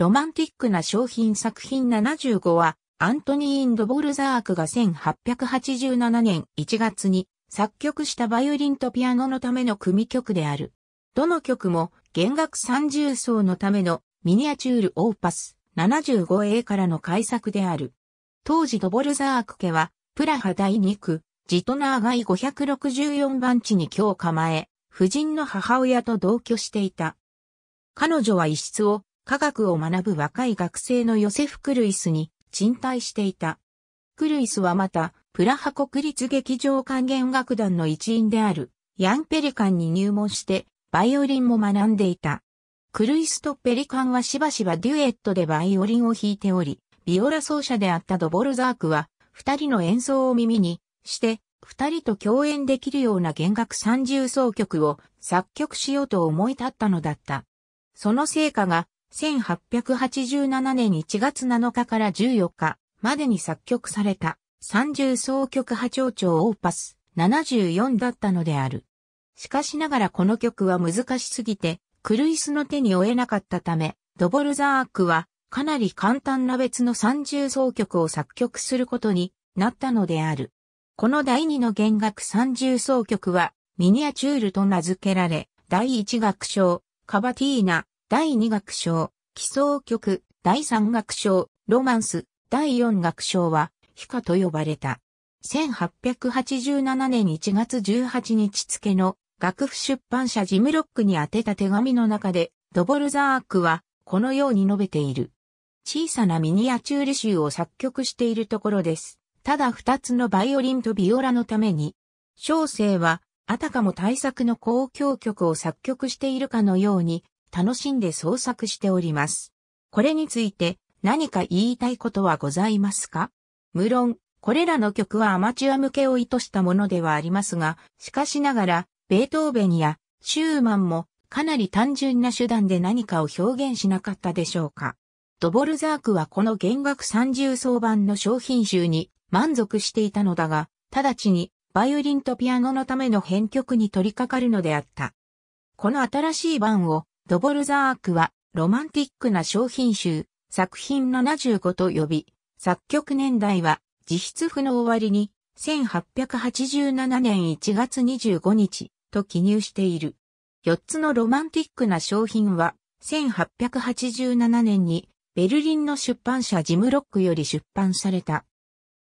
ロマンティックな商品作品75は、アントニー・インド・ボルザークが1887年1月に作曲したバイオリンとピアノのための組曲である。どの曲も弦楽三重奏のためのミニアチュールオーパス 75A からの改作である。当時ドボルザーク家はプラハ第2区、ジトナー街564番地に居を構え、夫人の母親と同居していた。彼女は一室を科学を学ぶ若い学生のヨセフ・クルイスに賃貸していた。クルイスはまた、プラハ国立劇場管弦楽団の一員である、ヤン・ペリカンに入門して、バイオリンも学んでいた。クルイスとペリカンはしばしばデュエットでバイオリンを弾いており、ビオラ奏者であったドボルザークは、二人の演奏を耳にして、二人と共演できるような弦楽三重奏曲を作曲しようと思い立ったのだった。その成果が1887年1月7日から14日までに作曲された三重奏曲波長長オーパス74だったのである。しかしながらこの曲は難しすぎて、クルイスの手に負えなかったため、ドボルザークはかなり簡単な別の三重奏曲を作曲することになったのである。この第二の弦楽三重奏曲はミニアチュールと名付けられ、第一楽章、カバティーナ、第二楽章、基礎曲、第三楽章、ロマンス、第四楽章は、ヒカと呼ばれた。1887年1月18日付の楽譜出版社ジムロックに宛てた手紙の中で、ドボルザークはこのように述べている。小さなミニアチュール集を作曲しているところです。ただ二つのバイオリンとビオラのために、小生はあたかも大作の交響曲を作曲しているかのように楽しんで創作しております。これについて何か言いたいことはございますか？無論、これらの曲はアマチュア向けを意図したものではありますが、しかしながら、ベートーベンやシューマンもかなり単純な手段で何かを表現しなかったでしょうか？ドボルザークはこの弦楽三重奏版の商品集に満足していたのだが、直ちにバイオリンとピアノのための編曲に取り掛かるのであった。この新しい版をドボルザークはロマンティックな商品集作品75と呼び、作曲年代は実質譜の終わりに1887年1月25日と記入している。4つのロマンティックな商品は1887年にベルリンの出版社ジムロックより出版された。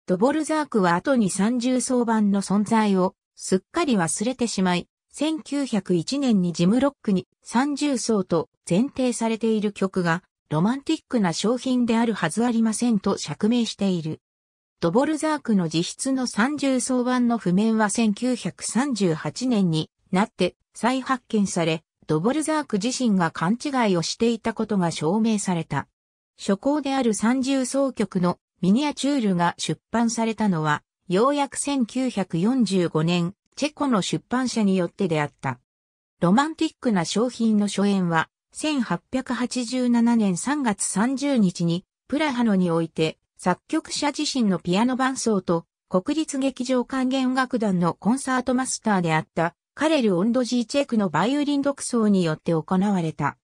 ドボルザークは後に三重奏版の存在をすっかり忘れてしまい、1901年にジムロックに三重奏と前提されている曲がロマンティックな商品であるはずありませんと釈明している。ドボルザークの自筆の三重奏版の譜面は1938年になって再発見され、ドボルザーク自身が勘違いをしていたことが証明された。初行である三重奏曲のミニアチュールが出版されたのは、ようやく1945年、チェコの出版社によってであった。ロマンティックな商品の初演は、1887年3月30日に、プラハノにおいて、作曲者自身のピアノ伴奏と、国立劇場管弦楽団のコンサートマスターであった、カレル・オンドジーチェクのバイオリン独奏によって行われた。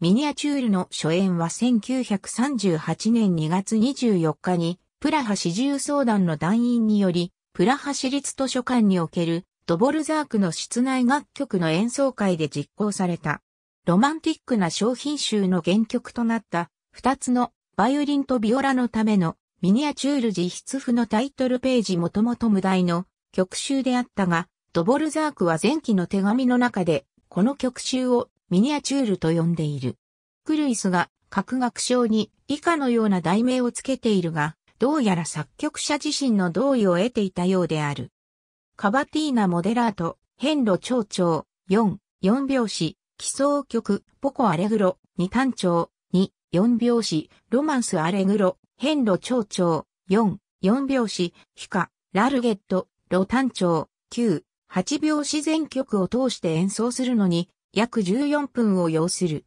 ミニアチュールの初演は1938年2月24日に、プラハ四重奏団の団員により、プラハ市立図書館におけるドボルザークの室内楽曲の演奏会で実行された。ロマンティックな商品集の原曲となった二つのバイオリンとビオラのためのミニアチュール実質譜のタイトルページもともと無題の曲集であったが、ドボルザークは前期の手紙の中でこの曲集をミニアチュールと呼んでいる。クルイスが各学章に以下のような題名をつけているが、どうやら作曲者自身の同意を得ていたようである。カバティーナ・モデラート、変路長調、4、4拍子、基礎曲、ポコ・アレグロ、2単調、2、4拍子、ロマンス・アレグロ、変路長調、4、4拍子、ヒカ、ラルゲット、ロ単調、9、8拍子全曲を通して演奏するのに、約14分を要する。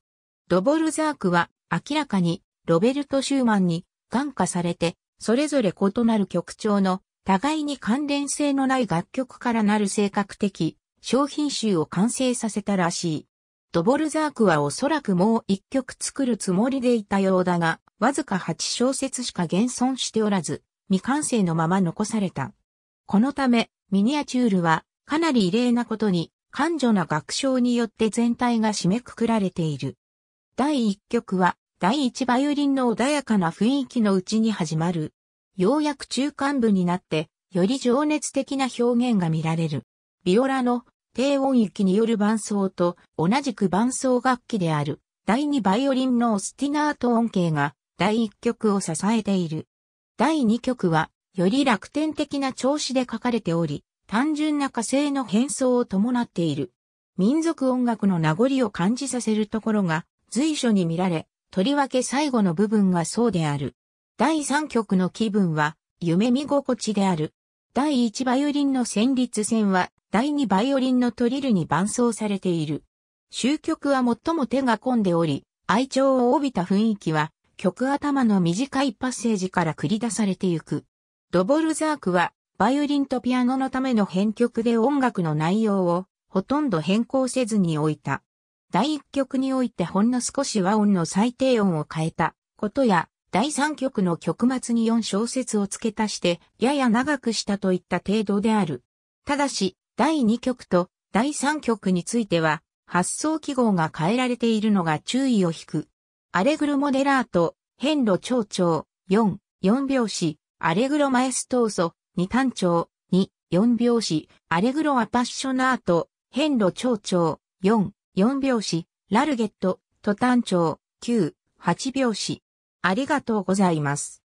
ドボルザークは明らかにロベルト・シューマンに感化されて、それぞれ異なる曲調の互いに関連性のない楽曲からなる性格的商品集を完成させたらしい。ドボルザークはおそらくもう一曲作るつもりでいたようだが、わずか8小節しか現存しておらず、未完成のまま残された。このため、ミニアチュールは、かなり異例なことに、感女な楽章によって全体が締めくくられている。第1曲は、第1バイオリンの穏やかな雰囲気のうちに始まる。ようやく中間部になって、より情熱的な表現が見られる。ビオラの低音域による伴奏と同じく伴奏楽器である第2バイオリンのオスティナート音形が第1曲を支えている。第2曲はより楽天的な調子で書かれており、単純な火星の変奏を伴っている。民族音楽の名残を感じさせるところが随所に見られ、とりわけ最後の部分がそうである。第3曲の気分は夢見心地である。第1バイオリンの旋律線は第2バイオリンのトリルに伴奏されている。終曲は最も手が込んでおり、愛情を帯びた雰囲気は曲頭の短いパッセージから繰り出されてゆく。ドボルザークはバイオリンとピアノのための編曲で音楽の内容をほとんど変更せずに置いた。第1曲においてほんの少し和音の最低音を変えたことや第3曲の曲末に4小節を付け足してやや長くしたといった程度である。ただし、第2曲と第3曲については、発想記号が変えられているのが注意を引く。アレグロモデラート、変路長調、4、4拍子、アレグロマエストーソ、2単調、2、4拍子、アレグロアパッショナート、変路長調、4、4拍子、ラルゲット、ト単調、9、8拍子。ありがとうございます。